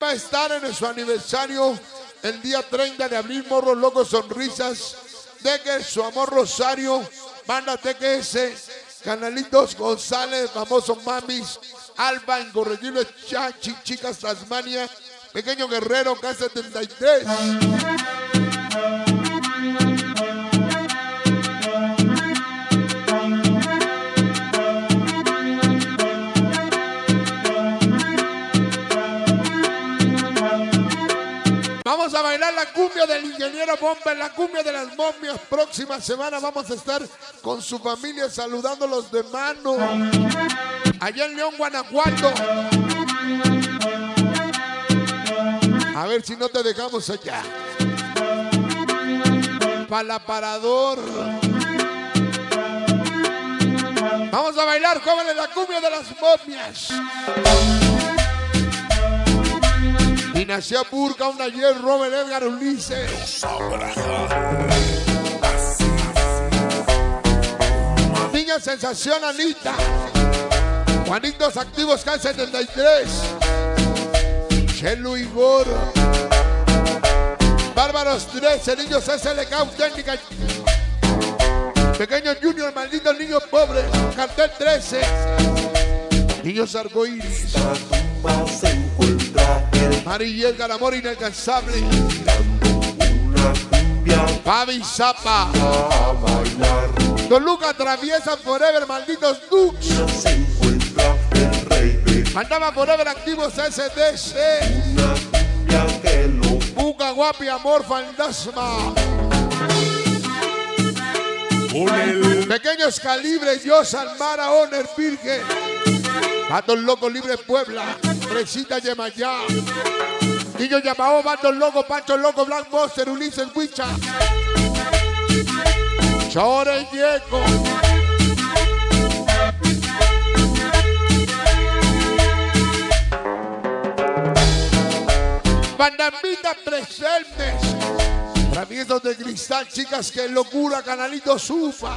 Va a estar en su aniversario el día 30 de abril, Morros Locos Sonrisas, de que su amor Rosario, banda TQS, Canalitos González, famoso Mamis, Alba, Incorregible Chachi, Chicas Tasmania, Pequeño Guerrero, K73. Cumbia del ingeniero Bomba, la cumbia de las momias. Próxima semana vamos a estar con su familia saludándolos de mano. Allá en León, Guanajuato. A ver si no te dejamos allá. Palaparador. Vamos a bailar, jóvenes, la cumbia de las momias. Ignacia Burga, un ayer, Robert Edgar Ulises. Niña Sensación Anita. Juanitos Activos K73. Chelo Igor. Bárbaros 13, Niños SLK, técnica. Pequeño Junior, maldito niño pobre. Cartel 13. Niños Argoiris. Mariel Garamor inalcanzable. Fabi Zapa. Don Luca atraviesa Forever, malditos Dux. Mandaba Forever activos SDC. Buca Guapi Amor Fantasma. Pequeños calibres, Dios Almara, Honor, Virgen. Patos Loco Libre Puebla. Fresita Yemayá. Niño llamado Patos Loco, Pancho Loco, Black Monster, Ulises Huicha. Chore Yeco. Bandambita presentes. Traviesos de cristal, chicas, que locura, canalito sufa.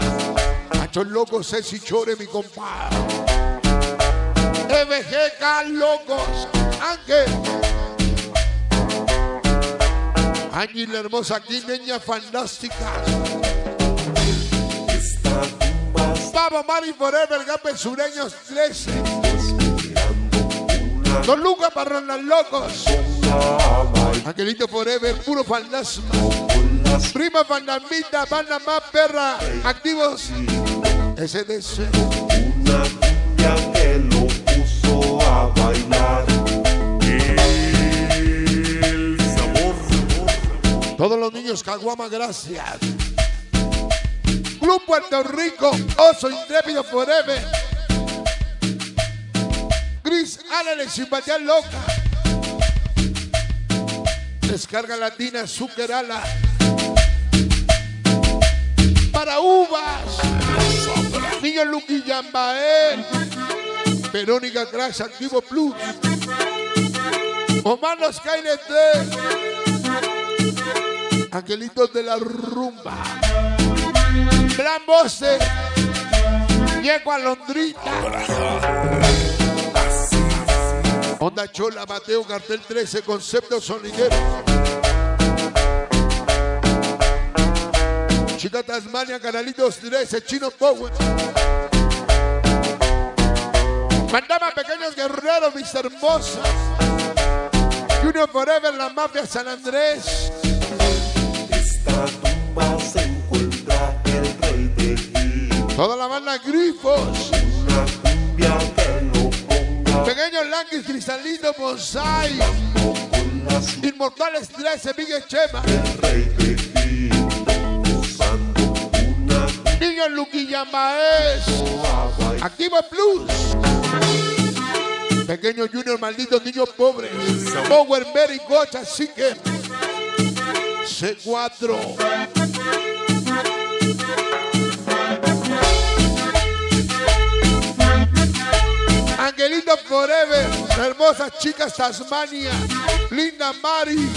Pancho Loco, Ceci Chore, mi compadre. EBGK Locos, Ángel. Ángel Hermosa, aquí, niña fantástica. Pavo Mari Forever, Gape Sureños 13. Don Luca Parronas Locos. Angelito Forever, puro fantasma. Prima Fantasmita, banda más perra. Activos. SDC. Todos los niños Caguama, gracias. Club Puerto Rico, Oso Intrépido Forever. Gris Álale, Simpatía Loca. Descarga Latina, Zuckerala. Para uvas. Niño Luqui Yambael. Verónica Crash Activo Plus. Omar Los KNT. Angelitos de la rumba. Plan Bose. Diego Alondrita. Onda Chola, Mateo, Cartel 13, Concepto Sonidero. Chica Tasmania, Canalitos 13, Chino Power. Mandaba pequeños guerreros, mis hermosas. Junior Forever, la mafia San Andrés. Toda la banda Grifos. Pequeños Languis, Cristalino, Bonsai. Inmortales 13, Miguel Chema. Niño Luquilla Maes. a bailar. Activo Plus. Pequeño Junior, malditos niños pobres. Power Berry Gocha, que. C4. Forever, hermosas chicas Tasmania, linda Mari.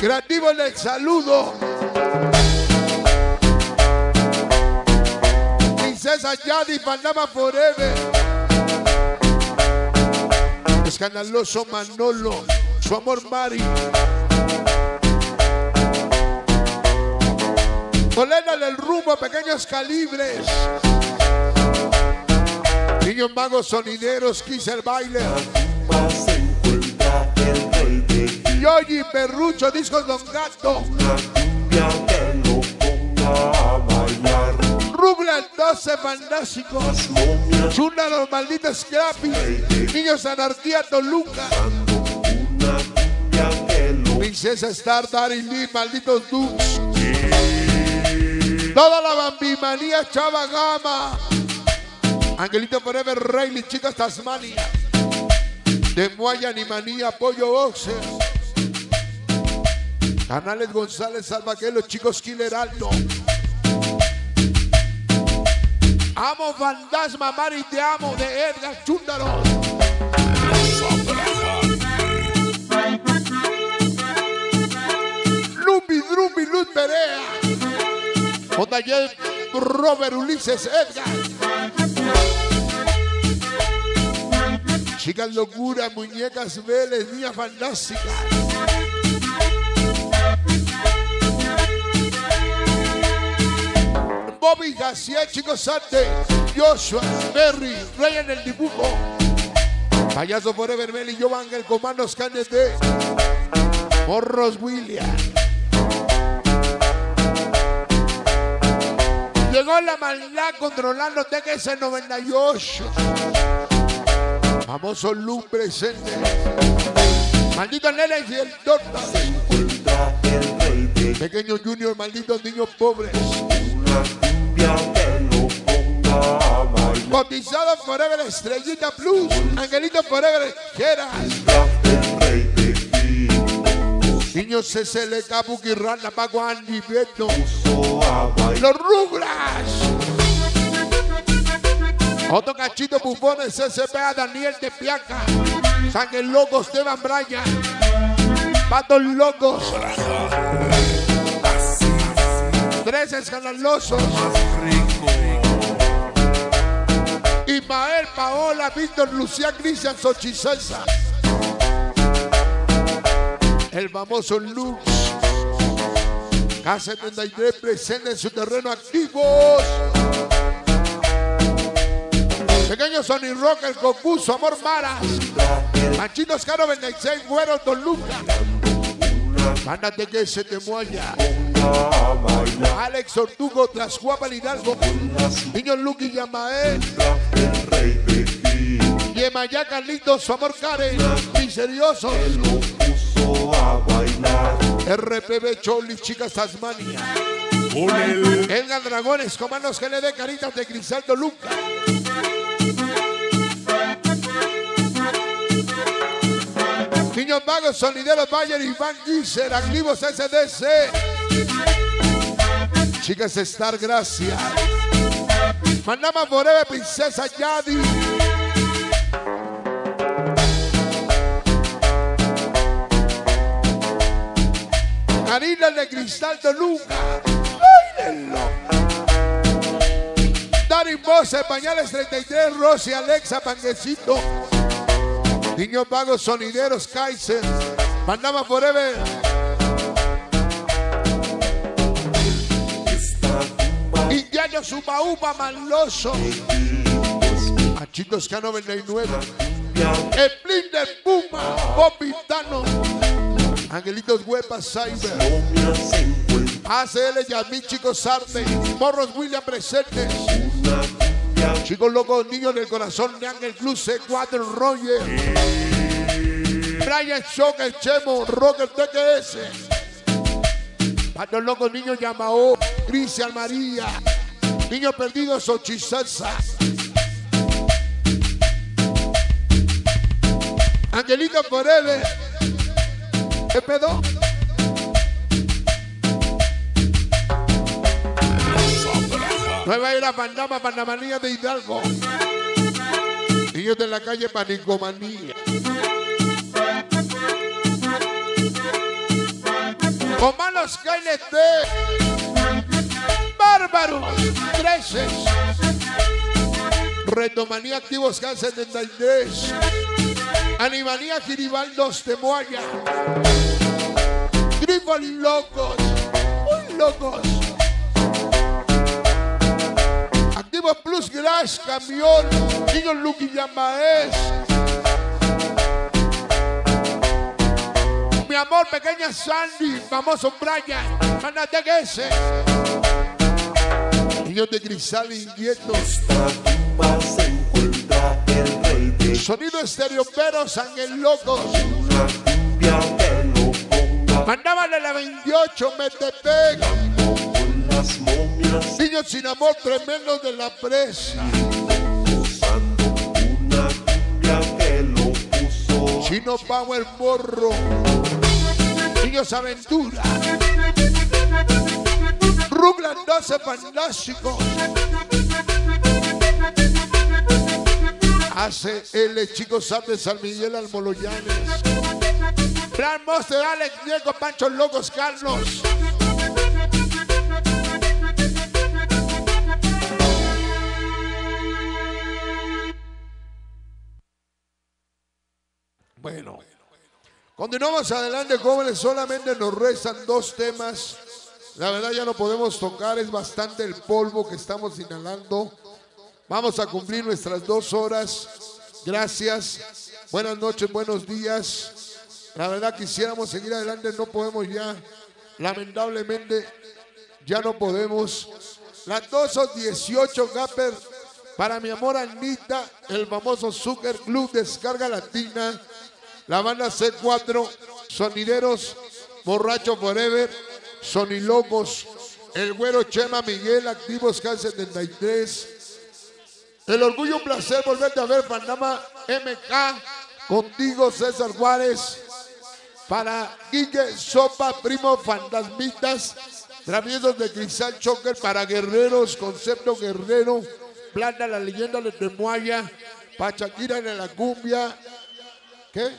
Creativo les saludo. Princesa Yadi, Panama Forever. Escandaloso Manolo. Su amor Mari. Colena del rumbo pequeños calibres. Niños magos sonideros, quise el baile. Yoyi, Perrucho, discos Don Gato. Rubla el 12 fantástico. Chuna los malditos Scrappy. Niños Anarquía Toluca. Princesa Star, Daddy Lee, malditos Dukes. Toda la bambimanía, Chava Gama. Angelito Forever, Rayleigh, chicas Tasmania. De Muaya, Manía, Pollo Boxer. Canales González, Salvaquelo, chicos Killer Alto. Amo Fantasma, Mari, te amo, de Edgar Chúndaro. Lupi, Drupi, Luz Perea. JJ, Robert Ulises, Edgar. Chicas locura, muñecas Vélez, niña fantástica. Bobby García, chicos Sante, Joshua, Berry, Rey en el dibujo. Payaso Forever Mel y Jovan, el comando Scanes de Morros William. Llegó la maldad controlando TGS 98. Famoso Lu presente. Maldito Nene y el de Pequeño Junior, malditos niños pobres. Cotizado Forever Estrellita Plus. Angelito Forever Geras. Niños CCL, Kabuki, Rana, Paco, Andy, Beto. Los Rugras. Otro cachito bufones, CCPA, Daniel de Piaca. Sangre Locos, Esteban Bryan. Patos Locos. Tres escandalosos. Ismael, Paola, Víctor, Lucía, Cristian, Sochi, César. El famoso Lux. K73 presente en su terreno activos. Pequeño Sony Rocker, Concurso, Amor Maras. Manchitos Caro 26, Güero, Toluca. Mándate que se te muella. a bailar. Alex Ortugo, Trasguapa, Hidalgo. Niño Lucky Yamael. El Yemayá, Carlitos, su amor Karen. Bailar. RPB Choli, chicas Tasmania. Edgar Dragones, comandos que le dé caritas de Cristal Toluca. Niños Vagos, Sonideros Bayer y Van Gisser, activos SDC. Chicas Star, gracias. Mandama Forever, Princesa Yadi. Karina de Cristal Toluca. ¡Báilenlo! Dari Bose, Pañales 33, Rosy, Alexa, Panguecito. Niños vagos, sonideros, Kaiser. Mandama Forever. Indiano Sumaupa, Maloso. Machitos K99. cumbia Splinter Puma, Popitano. Angelitos Huepas, Cyber. ACL Yamil, chicos Arte. Morros William presentes. Chicos locos, niños del corazón de Ángel Cruz, C4 Roger. Brian Shock, Chemo, Rocker TKS. Patos locos, niños Yamao, Cristian María. Niños perdidos, Ochisalsa. Angelito Forever. ¿Qué pedo? Nueva era Pandama, Panamanía de Hidalgo. Niños de la calle Panicomanía. Comanos KNT. Bárbaros. Treces. Retomanía activos K73. Animanía Giribaldos de Moaya. Grifos locos. Muy locos. Plus Glass, camión. Niño Lucky Yamaes. Mi amor, pequeña Sandy. Famoso Brian. Mándate que ese. Niños de cristal inquietos. Sonido estéreo, pero sangre locos. Mandábale la 28, Metepec. Niños sin amor, tremendos de la presa. usando una que lo puso Chino Power Morro. Niños Aventura. Ruglan 12 Fantástico. Hace el chico de San Miguel Almoloyanes. Plan Monster, Alex Diego, Pancho Locos, Carlos. Bueno, continuamos adelante, jóvenes. Solamente nos restan dos temas. La verdad ya no podemos tocar, es bastante el polvo que estamos inhalando. Vamos a cumplir nuestras dos horas. Gracias. Buenas noches, buenos días. La verdad quisiéramos seguir adelante, no podemos ya. Lamentablemente ya no podemos. Las dos o 18 Gapper para mi amor Anita, el famoso Zucker Club Descarga Latina, la banda C4, Sonideros, Borracho Forever, Sonilocos, el güero Chema Miguel, Activos K73. El orgullo, un placer volverte a ver, Panamá MK, contigo César Juárez, para Quique Sopa, Primo Fantasmitas, Traviesos de Cristal Choker, para Guerreros, Concepto Guerrero, Plata, la leyenda de Temuaya, Pachaquira de la cumbia, ¿qué?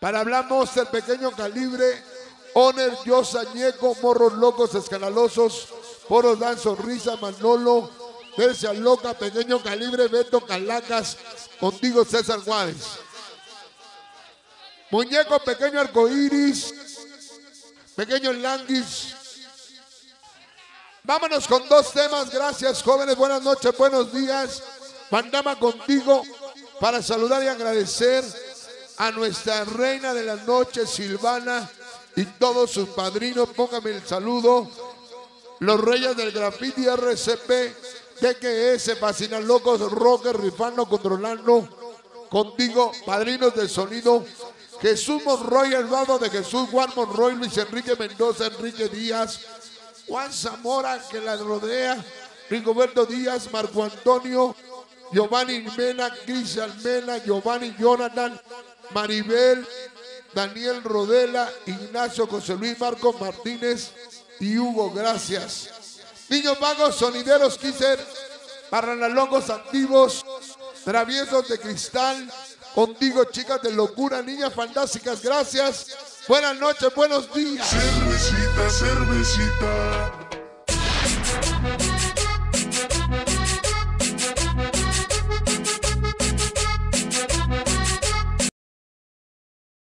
Para hablamos del pequeño calibre, Oner, Yo Sañeco, Morros Locos Escandalosos, Poros Dan Sonrisa, Manolo, Tercia Loca, Pequeño Calibre, Beto Calacas, contigo César Juárez. Muñeco Pequeño Arcoíris, Pequeño Languis. Vámonos con dos temas, gracias jóvenes, buenas noches, buenos días. Mandama contigo para saludar y agradecer a nuestra reina de la noche, Silvana, y todos sus padrinos. Póngame el saludo. Los reyes del graffiti RCP, TQS, Fascinan Locos, Rocker, Rifando, Controlando. Contigo, padrinos del sonido. Jesús Monroy, Eduardo de Jesús, Juan Monroy, Luis Enrique Mendoza, Enrique Díaz, Juan Zamora, que la rodea, Rigoberto Díaz, Marco Antonio, Giovanni Mena, Cristian Mena, Giovanni Jonathan, Maribel, Daniel Rodela, Ignacio José Luis Marcos Martínez y Hugo, gracias. Niños vagos, sonideros, Kiser, parranalongos activos, traviesos de cristal, contigo chicas de locura, niñas fantásticas, gracias. Buenas noches, buenos días. Cervecita, cervecita,